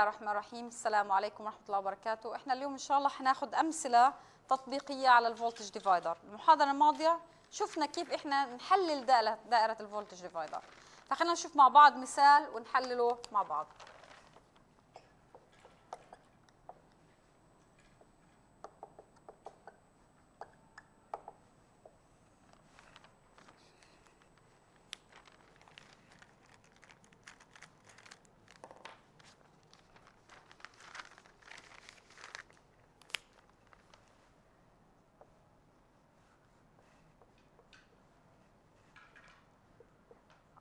الله الرحمن الرحيم. السلام عليكم ورحمة الله وبركاته. إحنا اليوم إن شاء الله حناخد أمثلة تطبيقية على ال voltage divider المحاضرة الماضية شفنا كيف إحنا نحلل دائرة ال voltage divider فخلينا نشوف مع بعض مثال ونحلله مع بعض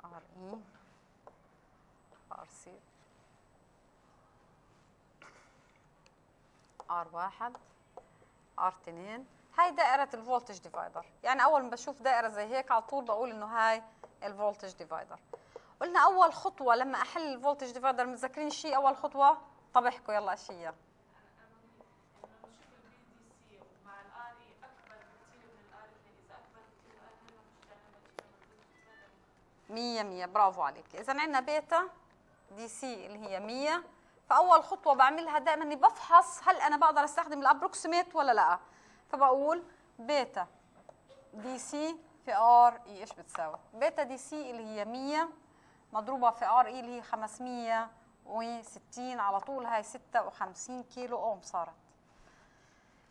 RE C R واحد R اتنين هاي دائرة ال voltage divider. يعني أول ما بشوف دائرة زي هيك على طول بقول إنه هاي ال voltage divider. قلنا أول خطوة لما أحل ال voltage divider متذكرين شيء أول خطوة؟ طب احكوا يلا شيء مية مية. برافو عليك. إذا عندنا beta DC اللي هي مية فأول خطوة بعملها دائما إني بفحص هل أنا بقدر أستخدم ال approximate ولا لأ فبقول beta DC في RE إيش بتساوي؟ beta DC اللي هي 100 مضروبة في RE اللي هي 560 على طول هاي 56 كيلو أوم صارت.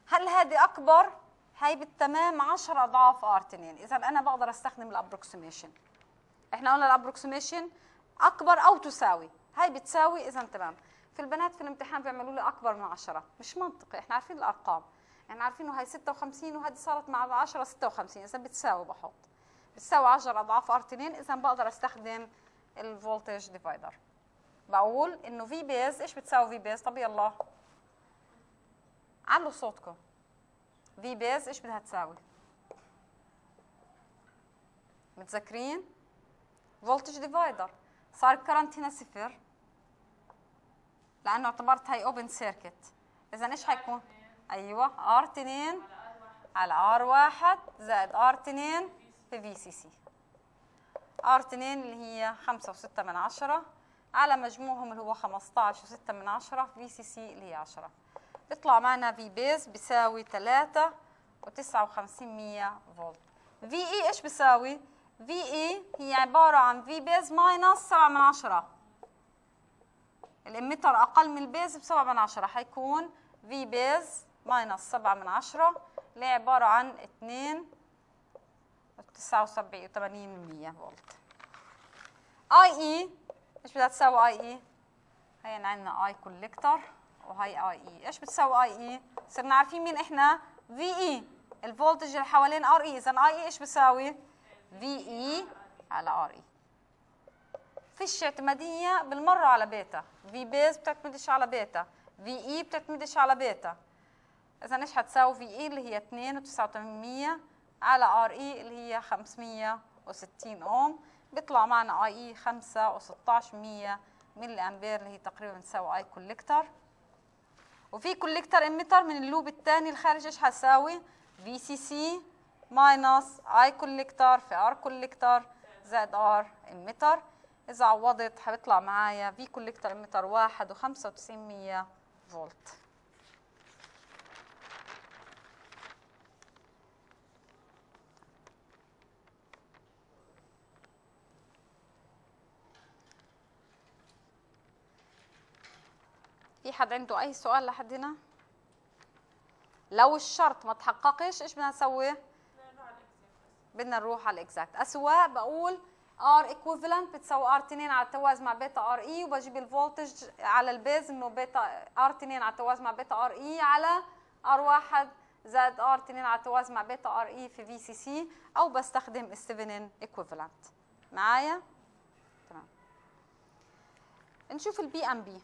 هل هذه أكبر؟ هاي بالتمام 10 أضعاف R 2 إذا أنا بقدر أستخدم ال approximation. إحنا قلنا ال approximation أكبر أو تساوي، هاي بتساوي إذا تمام. في البنات في الامتحان بيعملوا لي أكبر من 10 مش منطقي. إحنا عارفين الأرقام. يعني عارفين إنه هي 56 وهذه صارت مع 10 56 إذا بتساوي بحط. بتساوي 10 أضعاف R 2 إذا بقدر أستخدم ال voltage divider بقول إنه V base إيش بتساوي V base طب يلا. علوا صوتكم. V base إيش بدها تساوي؟ متذكرين؟ voltage divider صار ال current صفر. لأنه اعتبرت هاي open circuit إذا إيش حيكون؟ أيوه R 2 على R 1 زائد R 2 في VCC R 2 اللي هي 5 و6 من عشرة على مجموعهم اللي هو 15 و6 من عشرة VCC اللي هي 10 بيطلع معنا V base بيساوي 3 و59 مية فولت. V E إيش بيساوي؟ V E هي عبارة عن V base minus 7 من عشرة ال emitter أقل من ال base ب 7 من عشرة حيكون V base minus سبعة من عشرة اللي هي عبارة عن اتنين وتسعة وسبعين وثمانين من مية فولت I E إيش بدها تساوي I E؟ هي عندنا I collector وهي I E إيش بتساوي I E؟ صرنا عارفين مين إحنا؟ V E ال voltage اللي حوالين R E إذا I E إيش بتساوي؟ V E على R E فيش اعتمادية بالمرة على بيتا. V base بتعتمدش على بيتا. V E بتعتمدش على بيتا. إذا إيش حتساوي V E اللي هي 2 و89 على R E اللي هي 560 أوم. بيطلع معنا I E 5 و16 ملي أمبير اللي هي تقريبا تساوي I collector. و V collector emitter من ال loop الثاني الخارج إيش حتساوي؟ VCC minus I collector في R collector زائد R emitter إذا عوضت حبيطلع معايا V collector emitter 1 و95 فولت. في حد عنده أي سؤال لحد هنا؟ لو الشرط ما تحققش إيش بدنا نسوي؟ بدنا نروح على ال exact سواء بقول R equivalent بتساوي R 2 على التوازي مع بيتا R E وبجيب ال voltage على ال base إنه بيتا R 2 على التوازي مع بيتا R E على R 1 زائد R 2 على التوازي مع بيتا R E في VCC أو بستخدم ال Thevenin equivalent معايا؟ تمام. نشوف ال PNP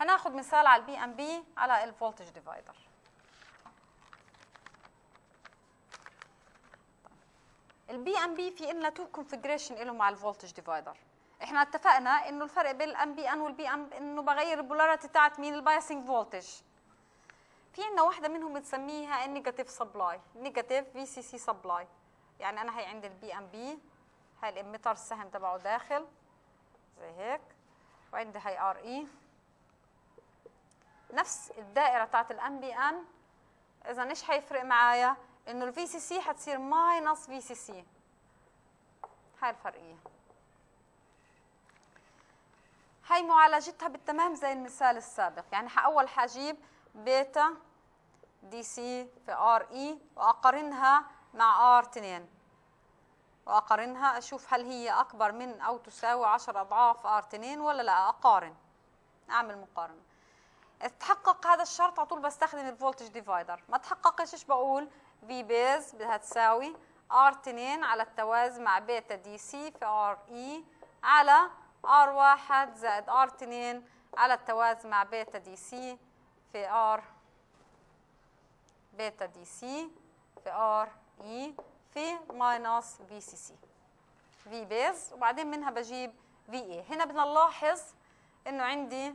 هناخد مثال على ال PNP على ال voltage divider ال PNP في لنا two configuration له مع ال voltage divider إحنا اتفقنا إنه الفرق بين ال NPN وال PNP إنه بغير ال polarity تاعت مين ال biasing voltage في عندنا واحدة منهم بنسميها ال negative supply negative VCC supply يعني أنا هي عندي ال PNP هاي ال emitter السهم تبعه داخل. زي هيك. وعندي هي R E نفس الدائرة تاعت ال NPN إذا إيش حيفرق معايا. إنه ال VCC حتصير minus VCC هاي الفرقية. هاي معالجتها بالتمام زي المثال السابق. يعني اول حجيب بيتا DC في R E وأقارنها مع R 2 وأقارنها أشوف هل هي أكبر من أو تساوي 10 أضعاف R 2 ولا لا. أقارن. أعمل مقارنة. تحقق هذا الشرط على طول بستخدم ال voltage divider. ما تحققش إيش بقول؟ V base بدها تساوي R 2 على التوازي مع بيتا DC في R E على R 1 زائد R 2 على التوازي مع بيتا DC في R بيتا DC في R E في minus VCC V base وبعدين منها بجيب V E هنا بدنا نلاحظ إنه عندي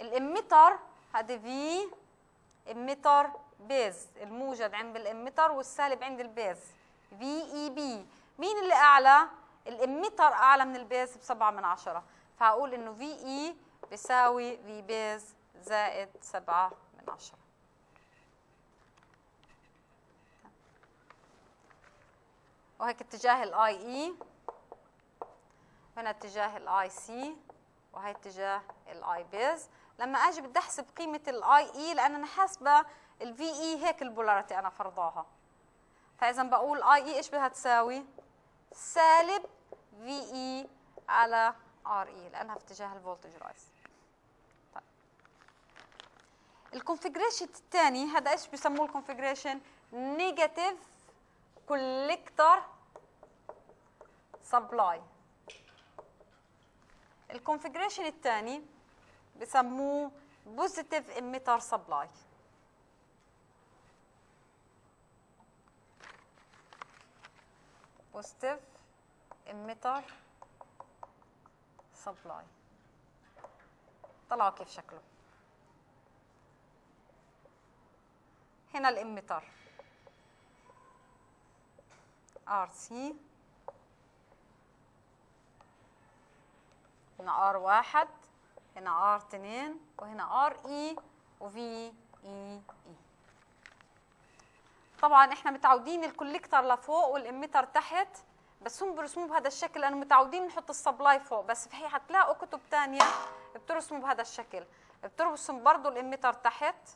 ال emitter هذا V emitter base الموجب عند ال emitter والسالب عند ال base. V EB مين اللي أعلى؟ ال emitter أعلى من ال base بسبعة من عشرة. فهقول إنه V E بيساوي V base زائد سبعة من عشرة. وهيك اتجاه ال I E هنا اتجاه ال I C وهي اتجاه ال I base لما أجي بدي أحسب قيمة ال I E لأن أنا حاسبة ال V E هيك ال polarity أنا فرضاها. فإذا بقول I E إيش بدها تساوي؟ سالب V E على R E لأنها في اتجاه ال voltage rise. طيب. ال configuration الثاني هذا إيش بسموه ال configuration negative collector supply ال configuration الثاني بسموه positive emitter supply positive emitter supply طلعوا كيف شكله. هنا ال emitter. R C هنا R واحد. هنا R 2 وهنا R E و VEE طبعا إحنا متعودين ال collector لفوق وال emitter تحت بس هم برسموه بهذا الشكل لأنه متعودين نحط ال supply فوق. بس في حتلاقوا كتب ثانية بترسموا بهذا الشكل. بترسم برضه ال emitter تحت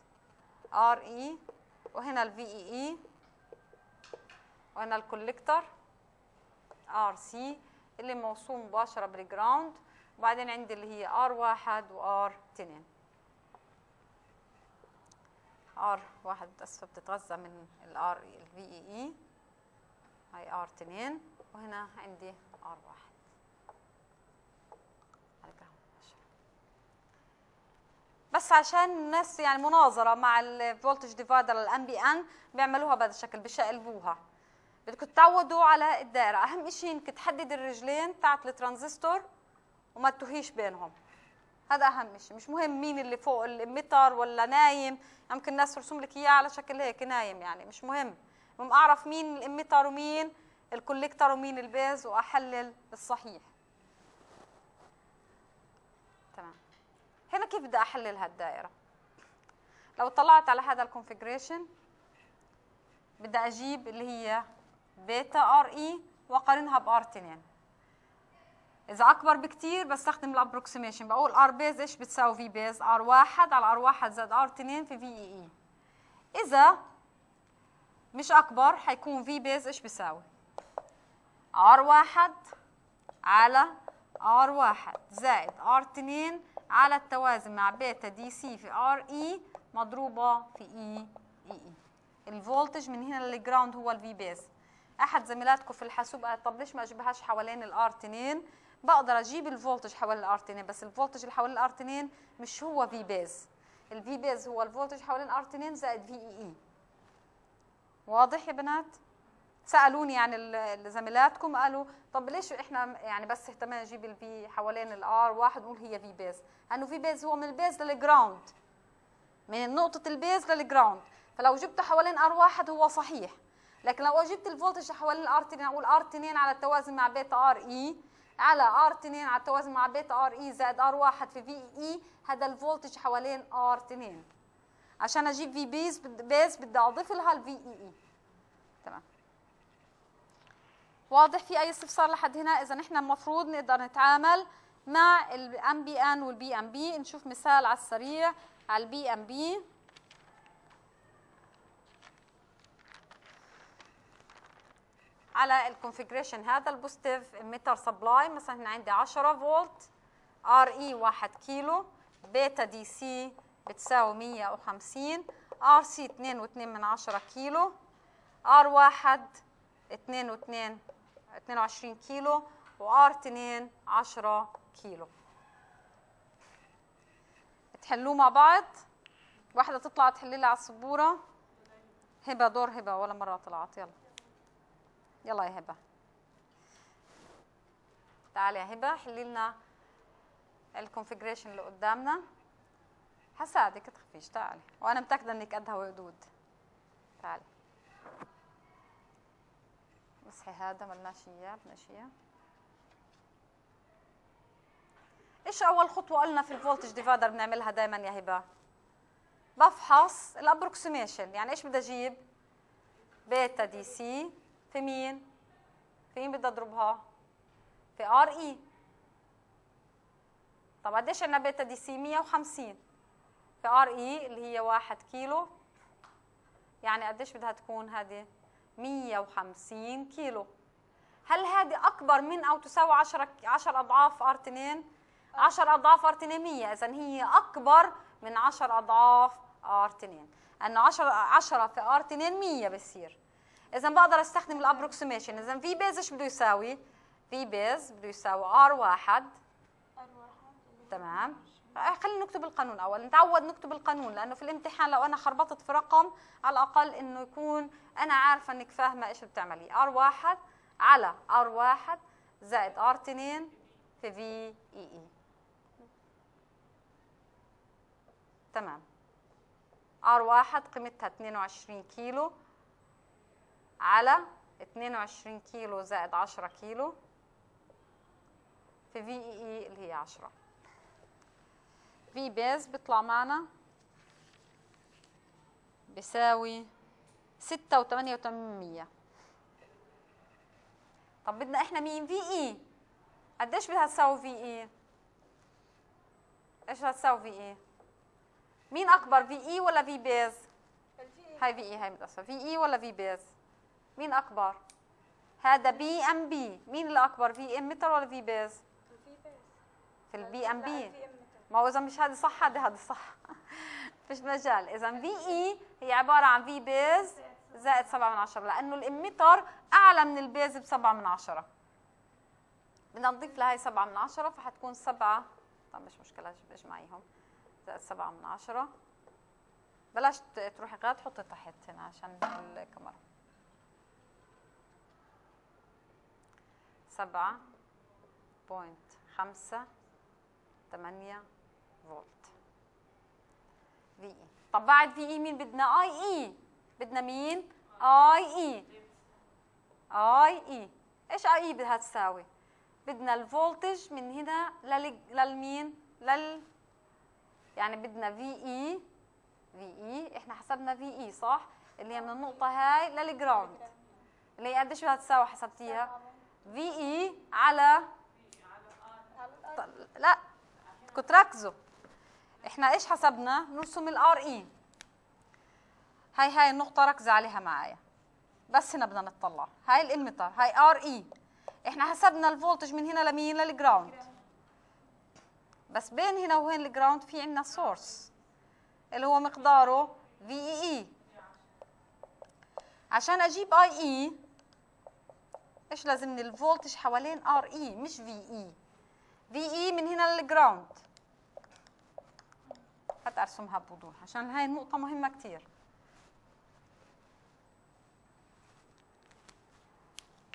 R E وهنا ال VEE وهنا ال collector R C اللي موصول مباشرة بال ground. وبعدين عندي اللي هي R واحد و R 2 R واحد أسفة بتتغذى من ال R ال VEE هاي R 2 وهنا عندي R واحد. بس عشان الناس يعني مناظرة مع ال voltage divider ال NPN بيعملوها بهذا الشكل بشقلبوها بدكم تعودوا على الدائرة. أهم شيء إنك تحدد الرجلين تاعت الترانزستور وما تتوهيش بينهم. هذا أهم شيء مش مهم مين اللي فوق ال emitter ولا نايم. يمكن الناس ترسم لك إياه على شكل هيك نايم يعني. مش مهم. المهم أعرف مين ال emitter ومين ال collector ومين ال base وأحلل الصحيح. تمام. هنا كيف بدي أحلل هالدائرة؟ لو طلعت على هذا ال configuration بدي أجيب اللي هي بيتا ار اي وأقارنها بآر 2 إذا أكبر بكتير بستخدم ال approximation بقول R base إيش بتساوي V base R واحد على R واحد زائد R 2 في VEE إذا مش أكبر حيكون V base إيش بيساوي؟ R واحد على R واحد زائد R 2 على التوازي مع beta DC في RE مضروبة في VEE ال voltage من هنا لل ground هو ال V base أحد زميلاتكم في الحاسوب قال طب ليش ما اجيبهاش حوالين ال R 2 بقدر أجيب ال voltage حوالين ال R 2 بس ال voltage اللي حوالين ال R 2 مش هو V base ال V base هو ال voltage حوالين ال R 2 زائد VEE واضح يا بنات؟ سألوني يعني زميلاتكم قالوا طب ليش إحنا يعني بس اهتمينا نجيب ال V حوالين ال R واحد نقول هي V base لأنه V base هو من ال base لل ground من نقطة ال base لل ground فلو جبته حوالين R واحد هو صحيح. لكن لو جبت ال voltage حوالين ال R 2 أقول R 2 على التوازي مع beta RE على R 2 على التوازي مع beta RE زائد R 1 في VE هذا ال voltage حوالين R 2 عشان أجيب V base base بدي أضيف لها ال VEE تمام. واضح في أي استفسار لحد هنا؟ إذا نحن المفروض نقدر نتعامل مع ال NPN وال PNP نشوف مثال على السريع على ال PNP على ال configuration هذا ال positive emitter supply مثلا هنا عندي 10 فولت RE 1 كيلو beta DC بتساوي 150 RC 2 و2 من 10 كيلو R 1 2 و2 22 كيلو و R 2 10 كيلو. تحلوه مع بعض؟ واحدة تطلع تحلي لي على السبورة؟ هبة دور هبة ولا مرة طلعت. يلا. يلا يا هبة. تعالي يا هبة حلي لنا ال configuration اللي قدامنا. حساعدك تخفيش تعالي وأنا متأكدة إنك قدها وقدود تعالي مسحي هذا ملناش إياه بدناش إياه. إيش أول خطوة قلنا في ال voltage divider بنعملها دائما يا هبة؟ بفحص ال approximation يعني إيش بدي أجيب؟ beta DC في مين؟ في مين بدي اضربها في RE. طب قديش عندنا beta DC 150 في RE اللي هي 1 كيلو. يعني قديش بدها تكون هذه؟ 150 كيلو. هل هذه أكبر من أو تساوي 10 10 أضعاف R 2 10 أضعاف R 2 100 اذا هي أكبر من 10 أضعاف R 2 لأنه 10 10 في R 2 100 بصير إذا بقدر أستخدم ال approximation. إذا V base إيش بده يساوي؟ V base بده يساوي R 1 تمام. خلينا نكتب القانون اول نتعود نكتب القانون لأنه في الامتحان لو أنا خربطت في رقم على الأقل إنه يكون أنا عارفة إنك فاهمة إيش بتعملي. R 1 على R 1 زائد R 2 في VEE تمام. R 1 قيمتها 22 كيلو. على 22 كيلو زائد 10 كيلو في VEE اللي هي 10 V base بيطلع معنا بيساوي ستة وثمانية وثمانية طب بدنا إحنا مين؟ VE قديش بدها تساوي VE إيش بدها تساوي VE مين أكبر؟ VE ولا V base هاي VE هاي متقسمة VE ولا V base مين أكبر؟ هذا PNP مين اللي اكبر V emitter ولا V base في ال PNP ما هو إذا مش هذا صح هذا هذا صح. فيش مجال. إذا VE هي عبارة عن V base زائد 7 من 10 لأنه ال emitter أعلى من ال base ب 7 من 10 بدنا نضيف لهي 7 من 10 فحتكون 7 طب مش مشكلة اجمعيهم زائد 7 من 10 بلاش تروحي غاد حطي تحت هنا عشان الكاميرا. 7 point 5 8 فولت. VE طب بعد VE مين بدنا؟ IE بدنا مين؟ IE IE إيش IE بدها تساوي؟ بدنا ال voltage من هنا لل للمين لل يعني بدنا VE VE إحنا حسبنا VE صح؟ اللي هي من النقطة هاي لل ground اللي هي قديش بدها تساوي؟ حسبتيها؟ VE على لا كنت ركزوا إحنا إيش حسبنا؟ نرسم ال RE هاي هاي النقطة ركزي عليها معايا. بس هنا بدنا نطلع هاي ال emitter هاي RE إحنا حسبنا ال voltage من هنا لمين؟ لل ground. بس بين هنا وين ال ground في عندنا source اللي هو مقداره VEE عشان أجيب IE إيش لازمني ال voltage حوالين RE مش VE VE من هنا لل ground حتى ارسمها بوضوح عشان هاي النقطة مهمة كتير.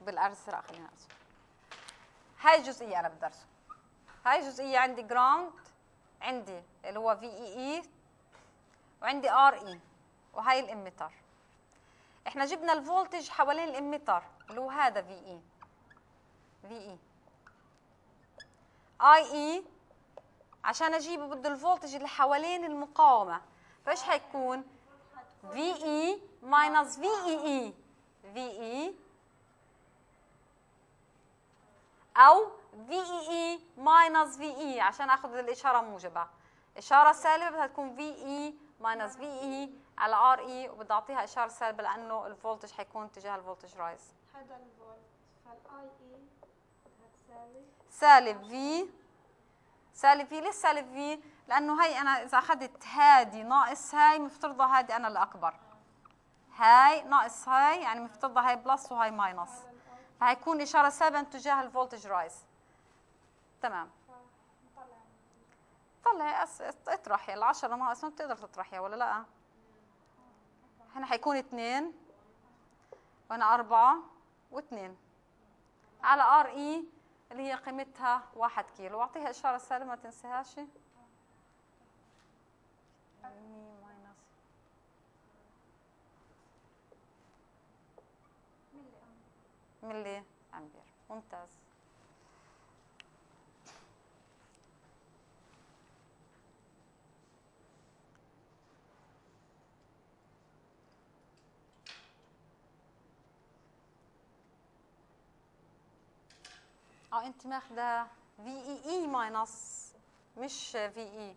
بالازرق خلينا ارسم هاي جزئية أنا بدي أرسم. هاي جزئية عندي ground عندي اللي هو VEE وعندي RE وهاي ال emitter إحنا جبنا ال voltage حوالين ال emitter هو هذا VE VE IE عشان اجيبه بده ال voltage اللي حوالين المقاومة. فإيش حيكون؟ في اي ماينس في اي اي في اي أو في اي اي ماينس في اي عشان آخذ الإشارة موجبة. إشارة سالبة بدها تكون VE minus VE على RE وبدي أعطيها إشارة سالبة لأنه ال voltage حيكون تجاه ال voltage rise. هذا الفولت فال IE هتساوي سالب V سالب V ليش سالب V لأنه هي أنا إذا أخذت هادي ناقص هاي مفترضة هادي أنا الأكبر. هاي ناقص هاي يعني مفترضة هاي plus وهاي minus فهيكون إشارة سالبه تجاه ال voltage rise. تمام. طلعي. اطرحي. العشرة ناقص ما بتقدر تطرحيها ولا لأ؟ هنا حيكون اثنين. وهنا أربعة. واثنين على ار اي اللي هي قيمتها واحد كيلو. واعطيها إشارة سالبة ما تنسيهاش ملي أمبير. ممتاز. آه انت ماخذه VEE minus مش VE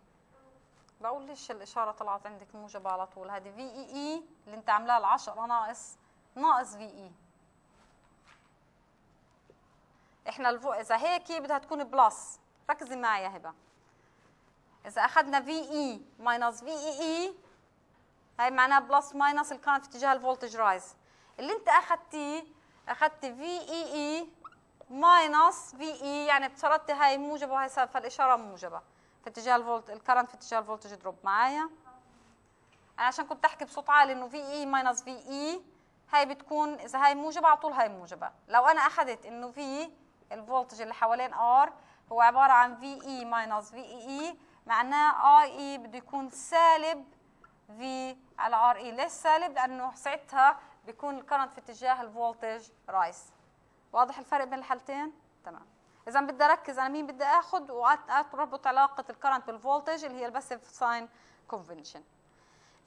بقول ليش الاشاره طلعت عندك موجبه على طول هذه VEE اللي انت عاملاها ال 10 ناقص ناقص VE إحنا الفو... اذا هيك بدها تكون plus ركزي معي يا هبه اذا اخذنا VE minus VEE هاي معناها plus minus اللي كانت في اتجاه ال voltage rise اللي انت اخذتيه اخذت VEE minus VE يعني افترضتي هاي موجبة وهي فالاشاره موجبة. في اتجاه الفولت ال current في اتجاه ال voltage drop معايا. أنا عشان كنت أحكي بصوت عالي إنه VE minus VE هاي بتكون إذا هاي موجبة على طول هاي موجبة. لو أنا أخذت إنه في ال voltage اللي حوالين R هو عبارة عن VE minus VEE معناه IE بده يكون سالب V على RE. ليش سالب؟ لأنه ساعتها بيكون ال current في اتجاه ال voltage rise. واضح الفرق بين الحالتين؟ تمام. إذا بدي أركز أنا مين بدي اخذ واربط علاقة ال current بال voltage اللي هي ال passive sign convention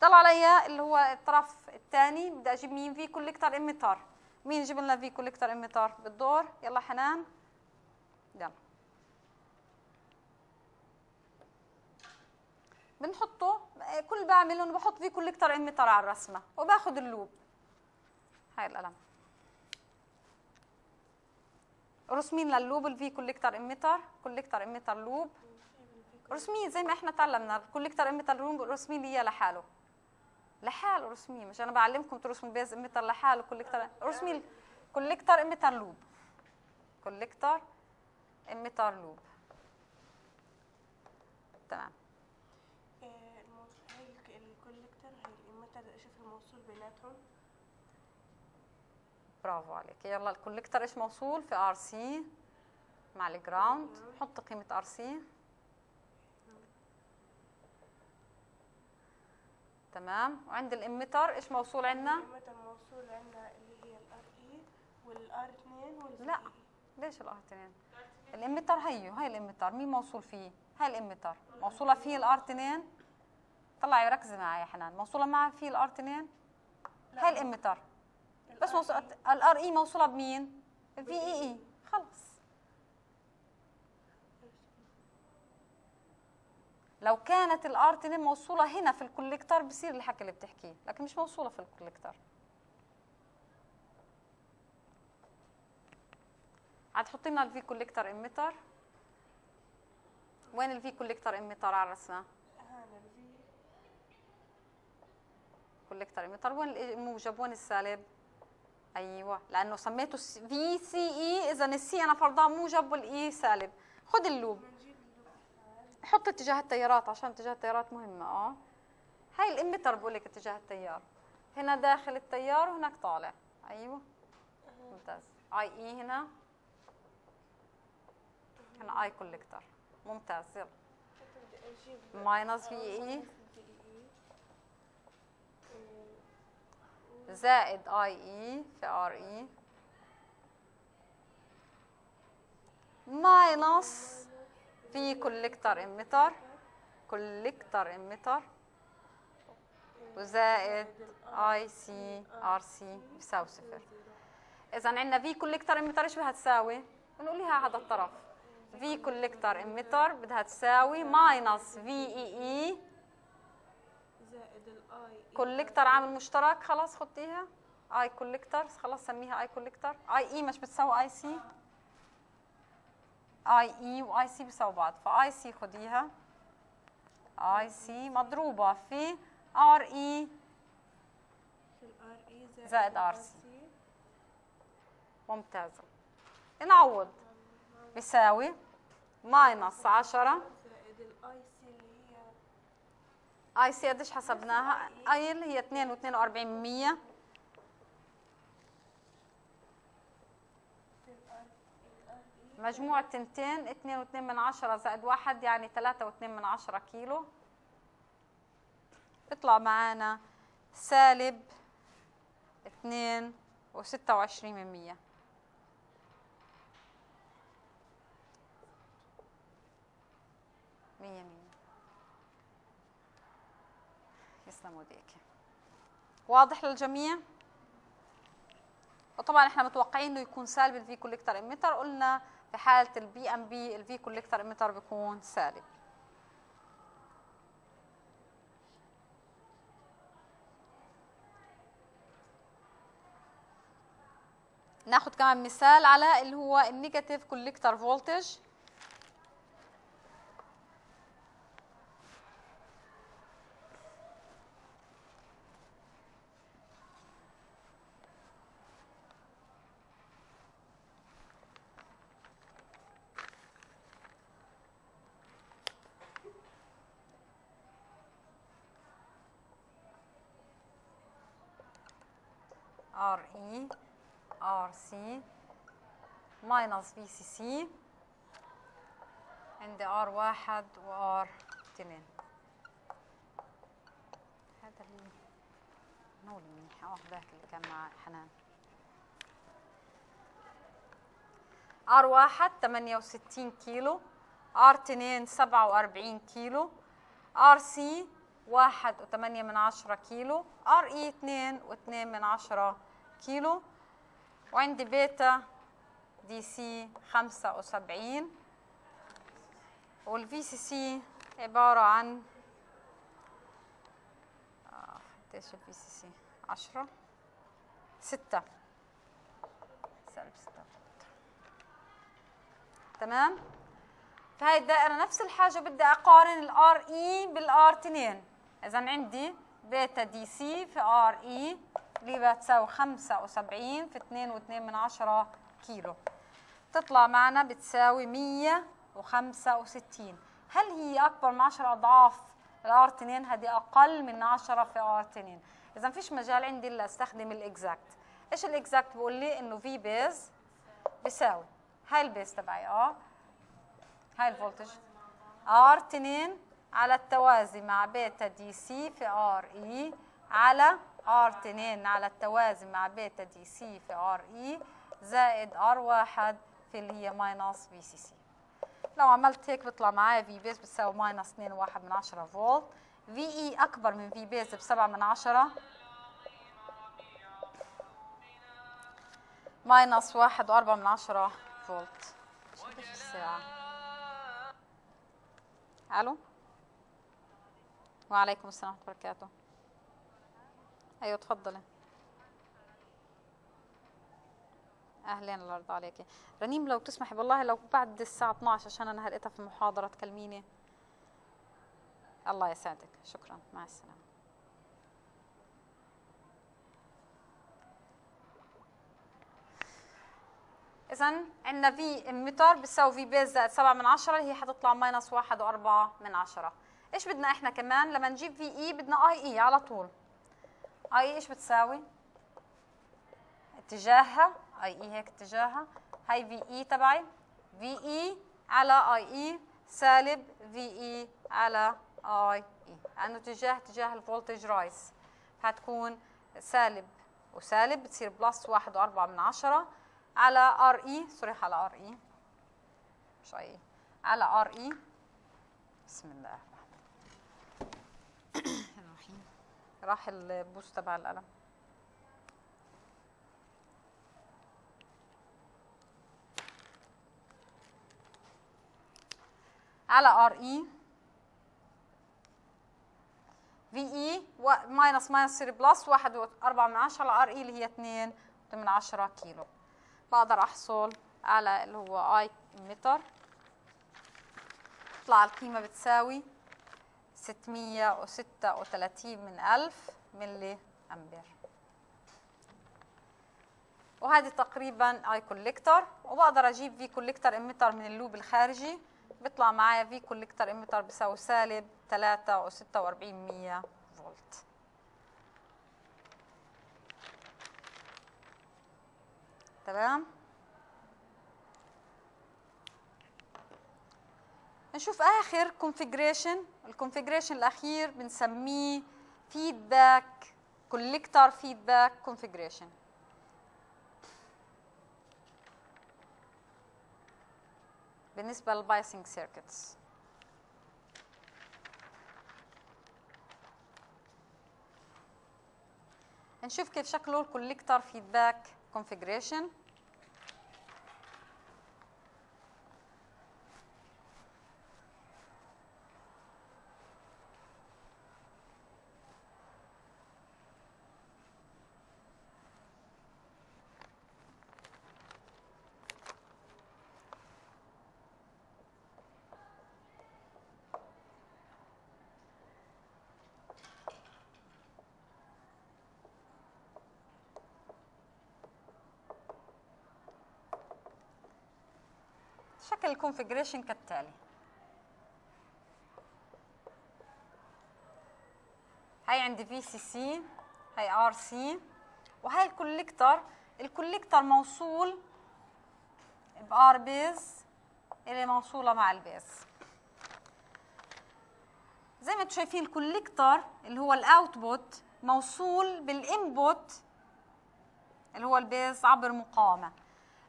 طلع علي اللي هو الطرف الثاني بدي أجيب مين V؟ collector emitter مين يجيب لنا V collector emitter بالدور. يلا حنان. يلا. بنحطه. كل بعمله انه بحط V collector emitter على الرسمة وباخذ ال loop. هاي القلم. رسمين لل loop ال V collector emitter collector emitter loop. رسمين زي ما إحنا تعلمنا ال collector emitter loop رسمين لي اياه لحاله. لحاله رسميه مش أنا بعلمكم ترسموا ال base emitter لحاله collector رسمي collector emitter loop. collector emitter loop. تمام. برافو عليك. يلا ال collector إيش موصول؟ في RC مع ال ground. حط قيمة RC تمام. وعند ال emitter إيش موصول عندنا؟ ال emitter موصول عندنا اللي هي ال R E وال R 2 وال V لا. ليش ال R 2 ال emitter هيو هاي ال emitter. مين موصول فيه؟ هاي ال emitter. موصولة فيه ال R 2 طلعي ركزي معي يا حنان. موصولة معها فيه ال R 2 هاي ال emitter. بس موصول ال RE موصولة بمين؟ VEE خلص لو كانت ال R 2 موصولة هنا في ال collector بصير الحكي اللي بتحكيه لكن مش موصولة في ال collector. عاد حطي لنا ال V collector emitter. وين ال V collector emitter على الرسمه collector emitter. وين الموجب وين السالب؟ أيوه لأنه سميته VCE إذا ال C أنا فرضاه موجب وال E سالب. خذ ال loop. حط اتجاه التيارات عشان اتجاه التيارات مهمة. آه. هاي ال emitter بقول لك اتجاه التيار. هنا داخل التيار وهناك طالع. أيوه. ممتاز. IE هنا. هنا I collector ممتاز. يلا. minus VE VE زائد IE في RE minus V collector emitter collector emitter وزائد IC RC بيساوي صفر. إذا عندنا V collector emitter إيش بدها تساوي؟ بنقول لها هذا الطرف. V collector emitter بدها تساوي minus V I I collector عامل مشترك خلاص خديها. I collector خلاص سميها I collector IE مش بتساوي اي سي اي اي واي سي بيساوي بعض ف IC خديها. IC مضروبة. في RE E زائد RC. RC. ممتازة. نعوض. بيساوي minus 10 زائد ال IC اللي هي IC قديش حسبناها؟ I اللي هي 2 و42 من 100 في ال R ال R اي مجموع تنتين 2 و2 من عشرة زائد واحد يعني 3 و2 من عشرة كيلو. بيطلع معانا. سالب 2 و26 من 100 مية مية. ايديك واضح للجميع؟ وطبعا إحنا متوقعين إنه يكون سالب ال V collector emitter قلنا في حالة ال PNP ال V collector emitter بيكون سالب. ناخد كمان مثال على اللي هو ال negative collector voltage RE RC. minus VCC. عندي R واحد و R اثنين هذا اللي نقول منيح آه ذاك اللي كان مع حنان. R واحد 68 كيلو. R اثنين 47 كيلو. RC واحد وثمانية من عشرة كيلو. RE اثنين واثنين من عشرة كيلو. وعندي beta DC خمسة وسبعين. وال VCC عبارة عن آه، قديش ال VCC عشرة. ستة. سالب ستة. تمام؟ فهي الدائرة نفس الحاجة بدي أقارن ال RE بال R 2 إذا عندي beta DC في RE اللي بتساوي 75 في 2 و2 من عشرة كيلو. تطلع معنا بتساوي 165 هل هي أكبر من 10 أضعاف ال R 2 هذه أقل من 10 في R 2 إذا فيش مجال عندي إلا أستخدم ال exact. إيش ال exact بقول لي؟ إنه V base بيساوي. هاي ال base تبعي آه. هاي ال voltage. R 2 على التوازي مع beta DC في RE على R 2 على التوازي مع beta DC في RE زائد R 1 في اللي هي minus VCC. لو عملت هيك بيطلع معايا V base بتساوي minus 2 1 من 10 فولت. VE أكبر من V base ب 7 من 10 minus 1 و4 من 10 فولت. شو الساعة؟ ألو؟ وعليكم السلام ورحمة الله وبركاته. أيوه تفضلي أهلين الله يرضى عليكي رنيم لو تسمحي والله لو بعد الساعة 12 عشان أنا هلقيتها في المحاضره تكلميني. الله يسعدك. شكرا. مع السلامة. اذا عندنا V emitter بتساوي V base زائد 7 من 10 هي حتطلع minus 1 و4 من 10 إيش بدنا إحنا كمان؟ لما نجيب VE بدنا IE على طول. IE إيش بتساوي؟ اتجاهها IE هيك اتجاهها. هاي VE تبعي. VE على IE سالب VE على IE. لأنه اتجاه اتجاه ال voltage rise. هتكون سالب وسالب بتصير plus واحد وأربعة من عشرة على RE. صريح على RE. مش I على RE. بسم الله الرحمن راح البوس تبع القلم. على RE VE minus minus يصير plus واحد وأربعة من عشرة. على RE اللي هي اتنين من عشرة كيلو. بقدر أحصل على اللي هو I emitter تطلع القيمة بتساوي ستمية وستة وتلاتين من ألف ملي أمبير. وهذه تقريبا I collector وبقدر أجيب V collector emitter من ال loop الخارجي. بيطلع معايا V collector emitter بيساوي سالب 3 و46 مية فولت. تمام؟ نشوف آخر configuration ال configuration الأخير بنسميه feedback collector feedback configuration بالنسبة لل biasing circuits نشوف كيف شكله ال collector feedback configuration شكل ال configuration كالتالي. هاي عندي VCC هاي RC وهاي ال collector ال collector موصول ب R base اللي موصولة مع ال base زي ما أنتم شايفين ال collector اللي هو ال output موصول بال input اللي هو ال base عبر مقاومة.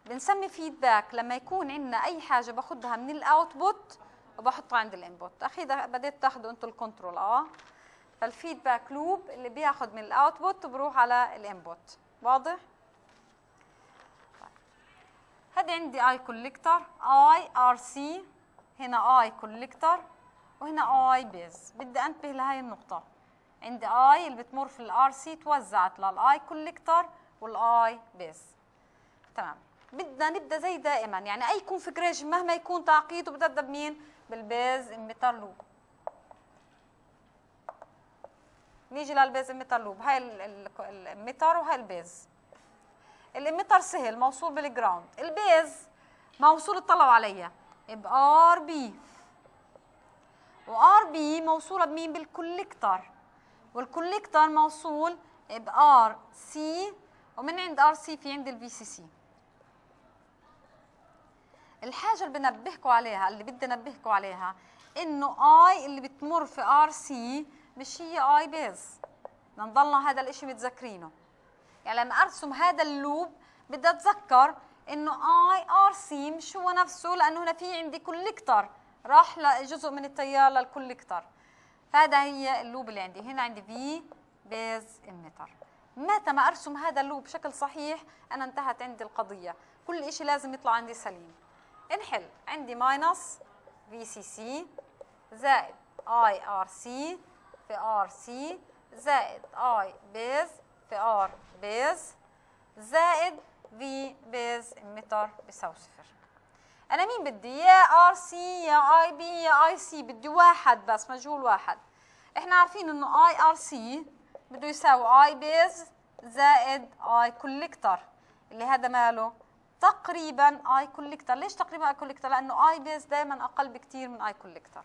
بنسمي feedback لما يكون عندنا أي حاجة باخذها من ال output وبحطها عند ال input أخي بديت تاخذوا أنتم ال control آه. فال feedback loop اللي بياخذ من ال output وبروح على ال input واضح؟ هذا عندي I collector I RC هنا I collector وهنا I base بدي أنتبه لهي النقطة. عندي I اللي بتمر في ال RC توزعت لل I collector وال I base تمام. بدنا نبدأ زي دائما. يعني أي configuration مهما يكون تعقيده بتبدا بمين بال base emitter loop نيجي للبيز اميتر لوب هاي الاميتر وهاي البيز الاميتر سهل موصول بال ground ال base موصول الطلب عليها. ب RB و RB موصولة بمين؟ بال collector وال collector موصول ب RC ومن عند RC في عند ال VCC الحاجة اللي بنبهكم عليها اللي بدي انبهكم عليها إنه I اللي بتمر في RC مش هي I base نضلنا هذا الإشي متذكرينه. يعني لما أرسم هذا ال loop بدي أتذكر إنه I RC مش هو نفسه لأنه هنا في عندي collector راح لجزء من التيار لل collector فهذا هي ال loop اللي عندي. هنا عندي V base emitter متى ما أرسم هذا ال loop بشكل صحيح أنا انتهت عندي القضية. كل شيء لازم يطلع عندي سليم. انحل. عندي minus VCC زائد I RC في RC زائد I base في R base زائد V base emitter بيساوي صفر. أنا مين بدي؟ يا RC يا IB يا IC بدي واحد بس مجهول واحد. إحنا عارفين إنه I RC بده يساوي I base زائد I collector اللي هذا ماله؟ تقريبا I collector. ليش تقريبا I collector؟ لأنه I base دائما أقل بكثير من I collector.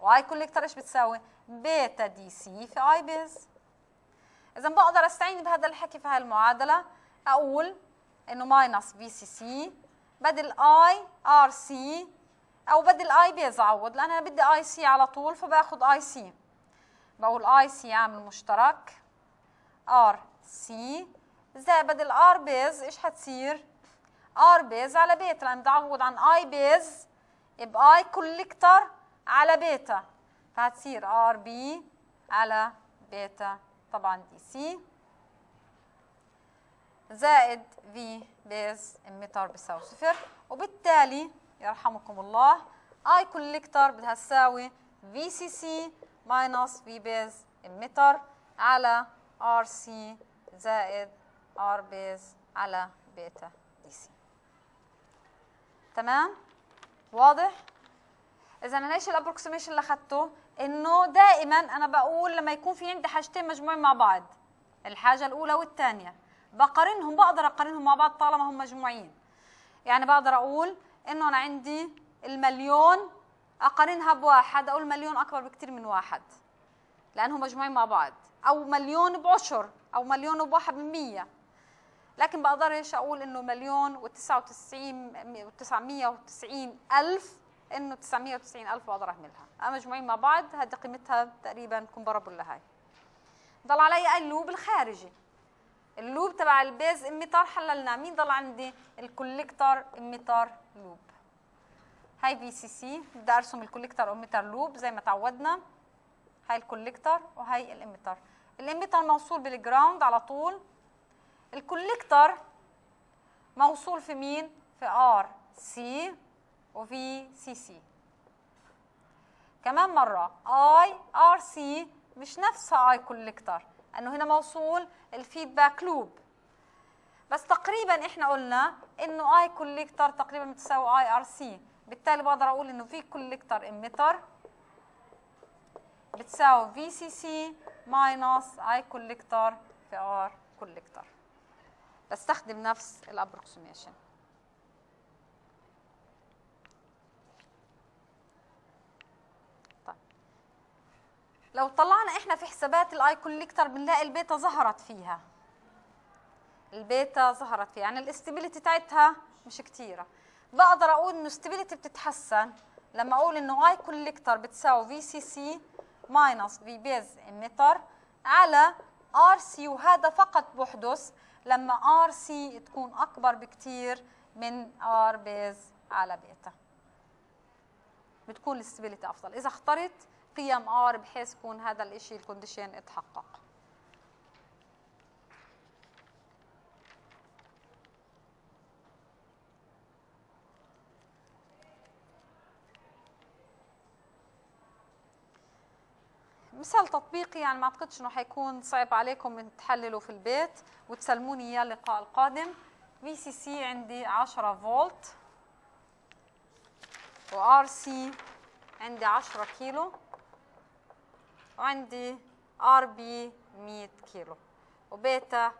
و I collector إيش بتساوي؟ beta DC في I base. اذا بقدر أستعين بهذا الحكي في هاي المعادلة. أقول إنه minus VCC بدل I RC أو بدل I base أعوض لأن أنا بدي IC على طول فبأخذ آي سي. بقول آي سي عامل مشترك. RC زائد بدل R base إيش حتصير؟ R base على بيت لأن اعوض عن I base ب I collector على بيتا. فهتصير RB على بيتا طبعا DC. زائد V base emitter بيساوي صفر. وبالتالي يرحمكم الله I collector بدها تساوي VCC minus V base emitter على RC زائد R base على beta DC. تمام؟ واضح؟ إذا أنا ليش الابروكسيميشن اللي اخذته إنه دائما أنا بقول لما يكون في عندي حاجتين مجموعين مع بعض الحاجة الأولى والثانية. بقارنهم بقدر أقارنهم مع بعض طالما هم مجموعين. يعني بقدر أقول إنه أنا عندي المليون أقارنها بواحد أقول مليون أكبر بكثير من واحد. لأنهم مجموعين مع بعض. أو مليون بعشر أو مليون بواحد من مية. لكن بقدرش أقول إنه مليون وتسعة وتسعين وتسعمية وتسعين ألف إنه 990 ألف بقدر اعملها اما مجموعين مع بعض هذه قيمتها تقريبا comparable لهي ضل علي ال loop الخارجي. ال loop تبع ال base emitter حللناه مين ضل عندي؟ ال collector emitter loop. هاي VCC بدي أرسم ال collector emitter loop زي ما تعودنا. هاي الكوليكتر وهي الاميتر الاميتر موصول بالجراوند على طول. ال collector موصول في مين؟ في RC و VCC كمان مرة I RC مش نفسها I collector انه هنا موصول ال feedback loop. بس تقريبا إحنا قلنا إنه I collector تقريبا بتساوي I RC بالتالي بقدر أقول إنه V collector emitter بتساوي VCC minus I collector في R collector. بستخدم نفس ال approximation طيب. لو طلعنا إحنا في حسابات ال I collector بنلاقي البيتا ظهرت فيها. البيتا ظهرت فيها. يعني ال stability تاعتها مش كتيرة. بقدر أقول إنه ال stability بتتحسن لما أقول إنه I collector بتساوي VCC minus V base emitter على RC وهذا فقط بحدث لما RC تكون أكبر بكتير من R base على بيتا. بتكون ال stability أفضل. إذا اخترت قيم R بحيث يكون هذا الإشي ال condition اتحقق مثال تطبيقي يعني ما أعتقدش إنه حيكون صعب عليكم تحللوا في البيت وتسلموني إياه اللقاء القادم. VCC عندي 10 فولت و RC عندي 10 كيلو وعندي RB 100 كيلو. و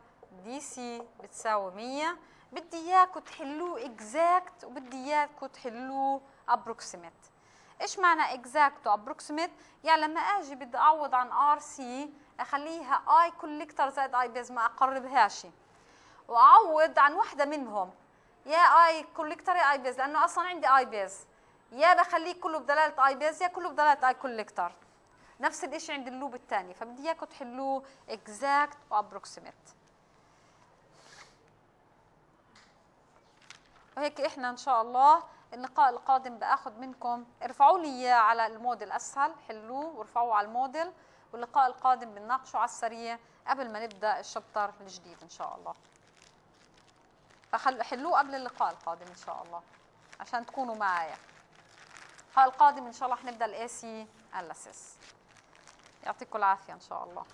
beta DC بتساوي 100 بدي إياكم تحلوه exact وبدي إياكم تحلوه approximate إيش معنى exact و approximate يعني لما أجي بدي أعوض عن RC أخليها I collector زائد I base ما اقربهاش وأعوض عن وحدة منهم. يا I collector يا I base لأنه أصلا عندي I base يا بخليه كله بدلالة I base يا كله بدلالة I collector نفس الشيء عند ال loop الثاني فبدي إياكم تحلوه exact و approximate وهيك إحنا إن شاء الله اللقاء القادم بآخذ منكم ارفعوا لي على ال Moodle أسهل حلوه وارفعوه على ال Moodle واللقاء القادم بنناقشه على السريع قبل ما نبدأ ال chapter الجديد إن شاء الله. فحلوه قبل اللقاء القادم إن شاء الله عشان تكونوا معايا. اللقاء القادم إن شاء الله حنبدأ ال AC يعطيكم العافية إن شاء الله.